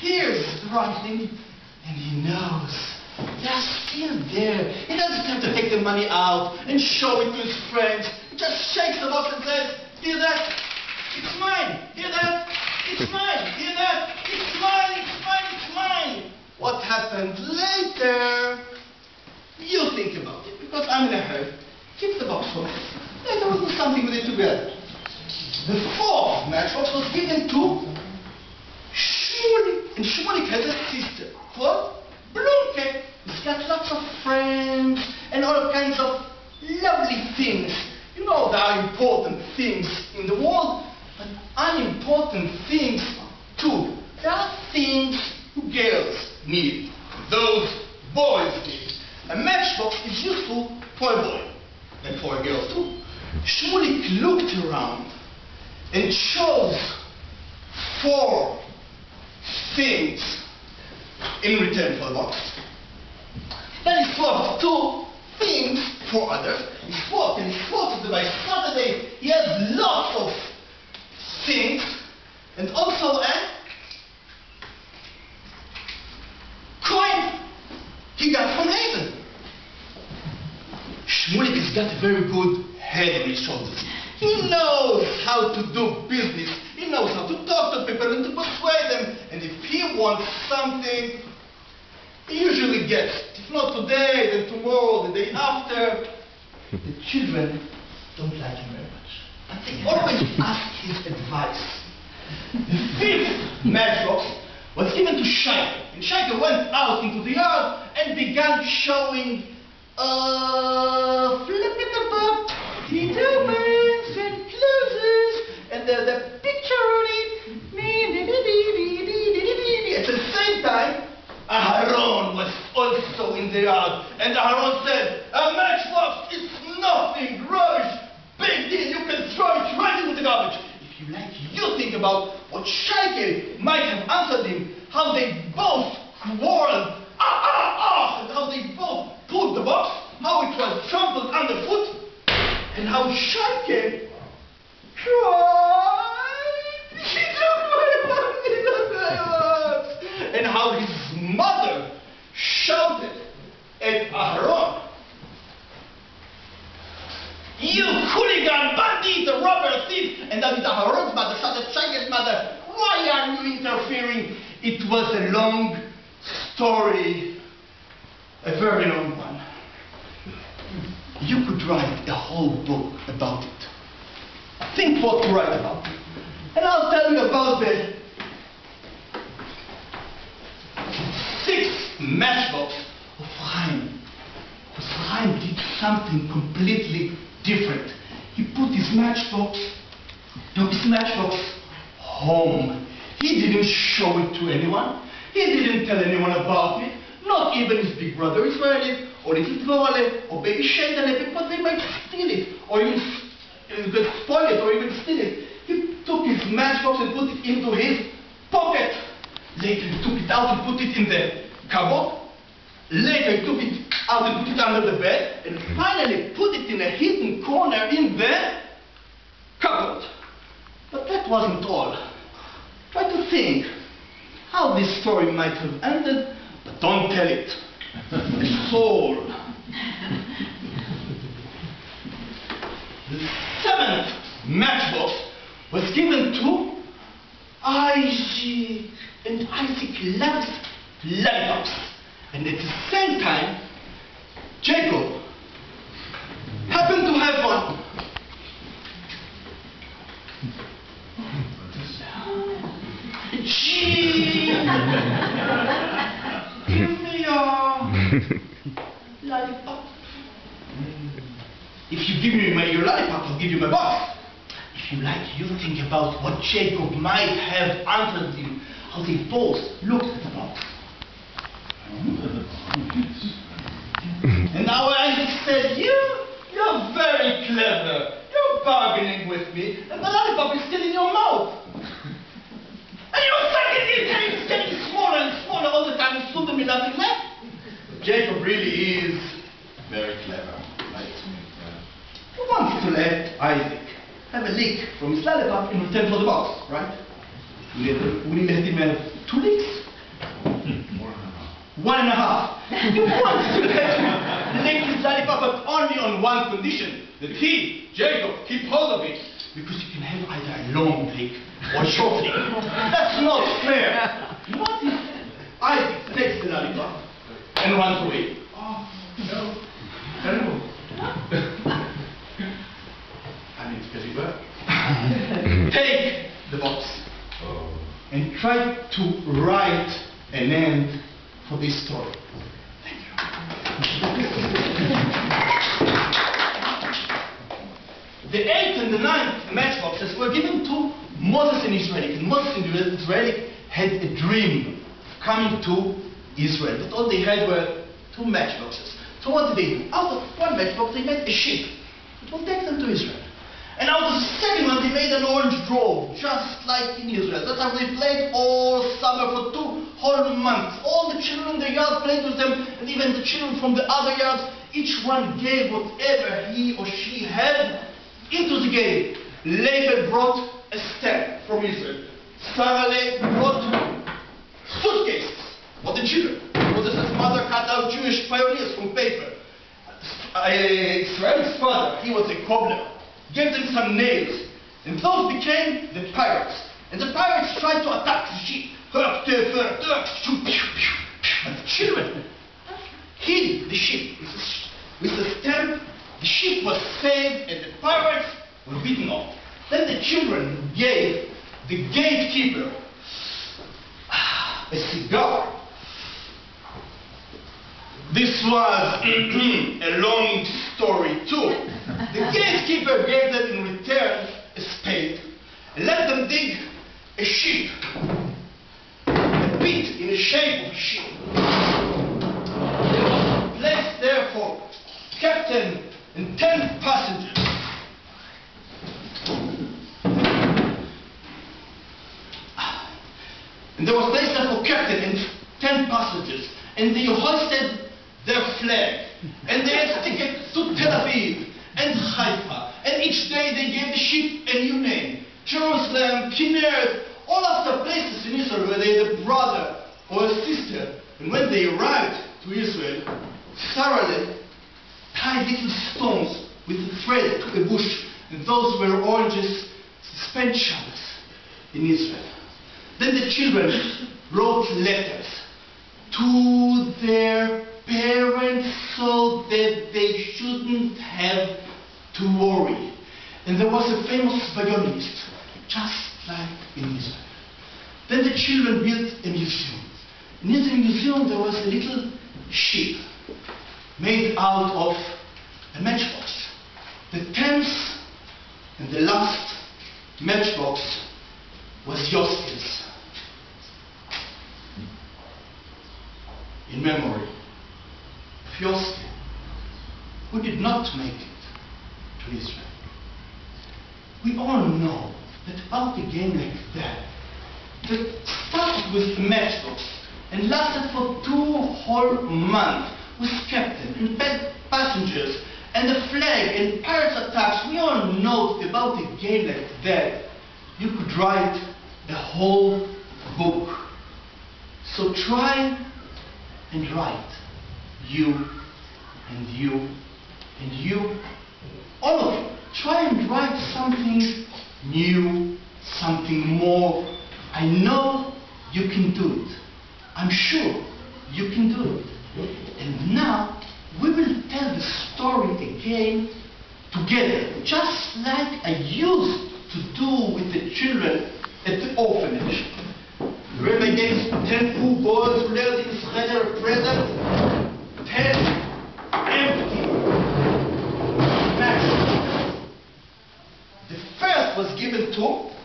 hears the rustling, and he knows they're still there. He doesn't have to take the money out and show it to his friends. He just shakes the box and says, hear that? It's mine. Hear that? It's mine. Hear that? It's mine. It's mine. It's mine. What happened later? You think about it, because I'm in a hurry. Keep the box for me. Later we'll do something with it together. The fourth matchbox was given to. And Shmulik has a sister called Blumke. He's got lots of friends and all kinds of lovely things. You know, there are important things in the world, but unimportant things too. There are things girls need, those boys need. A matchbox is useful for a boy and for a girl too. Shmulik looked around and chose four things in return for box. Then he thought two things for others. He thought and he that by Saturday he has lots of things and also a coin he got from Haven. Shmulik has got a very good head on his shoulders. He knows how to do business. He knows how to talk to people and to. And wants something, he usually gets it. If not today, then tomorrow, the day after. The children don't like him very much. But they always ask his advice. The fifth matchbox was given to Shaike. And Shaike went out into the yard and began showing uh, flip it about. It opens and closes, and there's a picture on it. Same time, Aharon was also in the yard, and Aharon said, A matchbox is nothing, rubbish, big deal, you can throw it right into the garbage. If you like, you think about what Shaike might have answered him, how they both quarreled, ah, ah, ah, and how they both pulled the box, how it was trampled underfoot, and how Shaike cried. He took my money, look at it. And how his mother shouted at Aharon. You hooligan, bandit, the robber, thief! And that is Aharon's mother shouted Shaike's mother. Why are you interfering? It was a long story, a very long one. You could write a whole book about it. Think what to write about. And I'll tell you about the matchbox of Chaim. Because Chaim did something completely different. He put his matchbox, his matchbox home. He didn't show it to anyone. He didn't tell anyone about it. Not even his big brother Israeli, or little Dvorale, or baby Shendale, because they might steal it, or even uh, spoil it, or even steal it. He took his matchbox and put it into his pocket. Later he took it out and put it in the cupboard. Later took it out and put it under the bed. And finally put it in a hidden corner in the cupboard. But that wasn't all. Try to think how this story might have ended, but don't tell it. A soul. The seventh matchbox was given to Isaac, and Isaac loves lollipops. And at the same time, Jacob happened to have one. Give me your lollipop. If you give me my, your lollipop, I'll give you my box. If you like, you think about what Jacob might have answered him, how they both looked at the box. And now I said, you, you're very clever. You're bargaining with me, and the lollipop is still in your mouth. And you're sucking it, and it's getting smaller and smaller all the time, and soon there'll be nothing left. Jacob really is very clever, He wants to let Isaac have a lick from his lollipop in return for the box, right? We let him have two licks one and a half. You want to let Lady Lollipop but only on one condition. That he Jacob keep hold of it. Because you can have either a long leg or a short leg that's not fair. What if Isaac takes the lollipop. And runs away oh no. Terrible. I need to get it back. Take the box. Oh. And try to write an end for this story. Thank you. The eighth and the ninth matchboxes were given to Moses and Israel. And Moses and Israel had a dream of coming to Israel, but all they had were two matchboxes. So what did they do? Out of one matchbox, they made a ship. It will take them to Israel. And out of the second one, they made an orange grove, just like in Israel. That's how they played all summer for two whole months. The yard played with them, and even the children from the other yards. Each one gave whatever he or she had into the game. Laban brought a stamp from Israel. Sarah brought suitcases for the children. Moses' mother cut out Jewish pioneers from paper. Uh, Israel's father, he was a cobbler gave them some nails, and those became the pirates. And the pirates tried to attack the ship. But the children hid the ship with the, with the stamp. The ship was saved, and the pirates were beaten off. Then the children gave the gatekeeper a cigar. This was a long story too. The gatekeeper gave them in return a spade and let them dig a ship, a pit in the shape of a ship. There was a place there for captain and ten passengers. And there was there for captain and ten passengers. And they hoisted their flag. And they had tickets to Tel Aviv and Haifa. And each day they gave the ship a new name. Jerusalem, Kinneret, all of the places in Israel where they had a brother or a sister. And when they arrived to Israel, Sarah tied little stones with a thread to a bush. And those were oranges, suspensions in Israel. Then the children wrote letters to their parents so that they shouldn't have to worry. And there was a famous violinist, just like in Israel. Then the children built a museum. Near the museum there was a little ship made out of a matchbox. The tenth and the last matchbox was Yosef's. In memory of who did not make it to Israel. We all know that about a game like that, that started with matchbox and lasted for two whole months with captain and passengers and the flag and pirates attacks, we all know about a game like that, you could write a whole book. So try and write. You and you and you. All of you. Try and write something new, something more. I know you can do it. I'm sure you can do it. And now we will tell the story again together, just like I used to do with the children at the orphanage. Remember I gave ten poor boys who letter of present ten empty matches. The first was given to